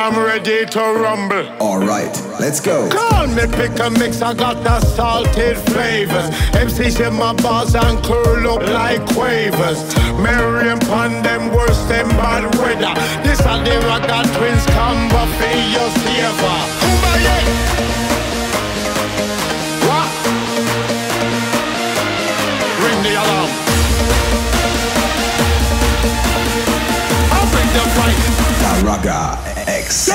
I'm ready to rumble. Alright, let's go. Call me pick a mix, I got the salted flavors. MCs in my bars and curl up like quavers. Mary and Pan them worse than bad weather. This are the Ragga twins, come buffy your saver. Kumbaya! Ring the alarm. Fight. The Ragga X.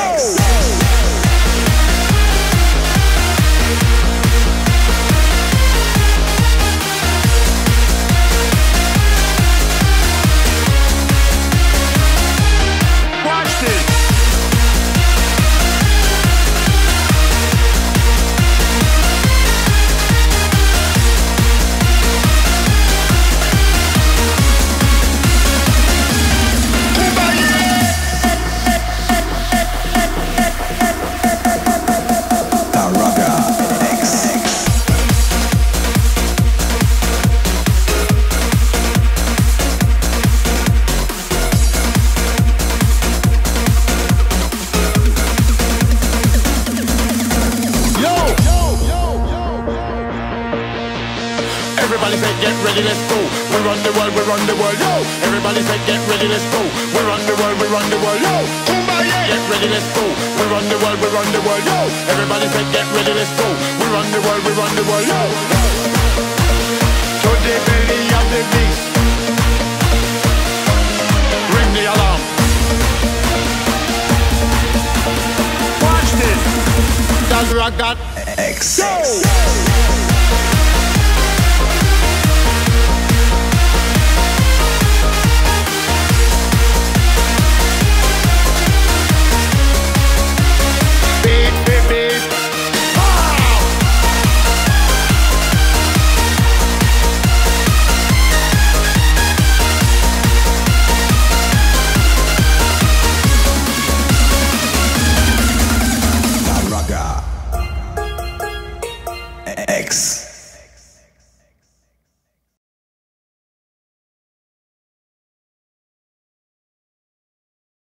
Everybody say get ready, let's go. We run the world, we run the world, yo. Everybody say get ready, let's go. We run the world, we run the world, yo. Kumbaya! Get ready, let's go. We run the world, we run the world, yo. Everybody say get ready, let's go. We run the world, we run the world, yo. To the belly of the beast. Ring the alarm. Watch this. That's Ragga X. Beat,